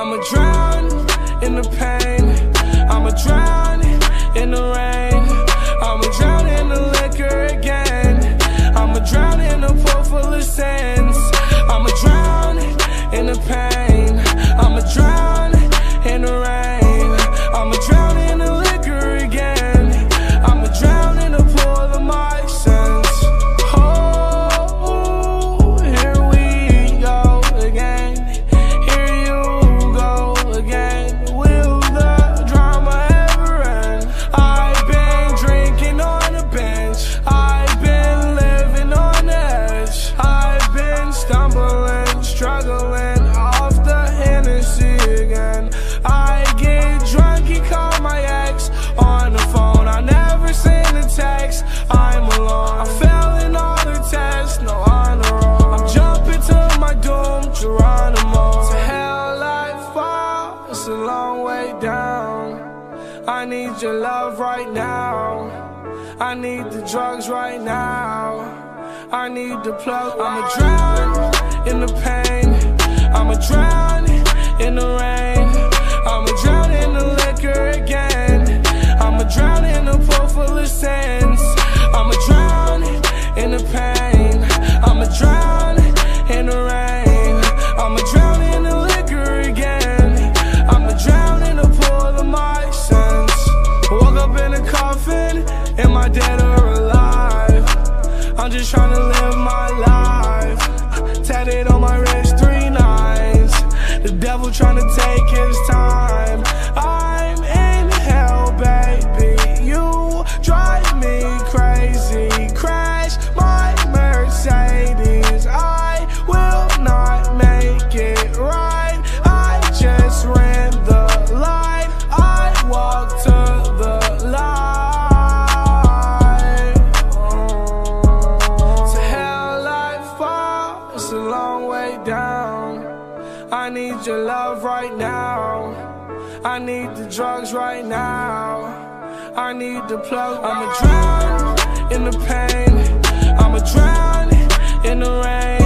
I'ma drown in the pain. I'ma drown in the rain. Text. I'm alone. I fell in all the tests, no honor. I'm jumping to my doom, Geronimo. To hell I fall, it's a long way down. I need your love right now. I need the drugs right now. I need the plug. I'ma drown in the pain. I'ma drown in the rain. I dead or alive? I'm just trying to live my life. Tatted on my wrist, three nines. The devil trying to take his time. I need your love right now. I need the drugs right now. I need the plug. I'ma drown in the pain. I'ma drown in the rain.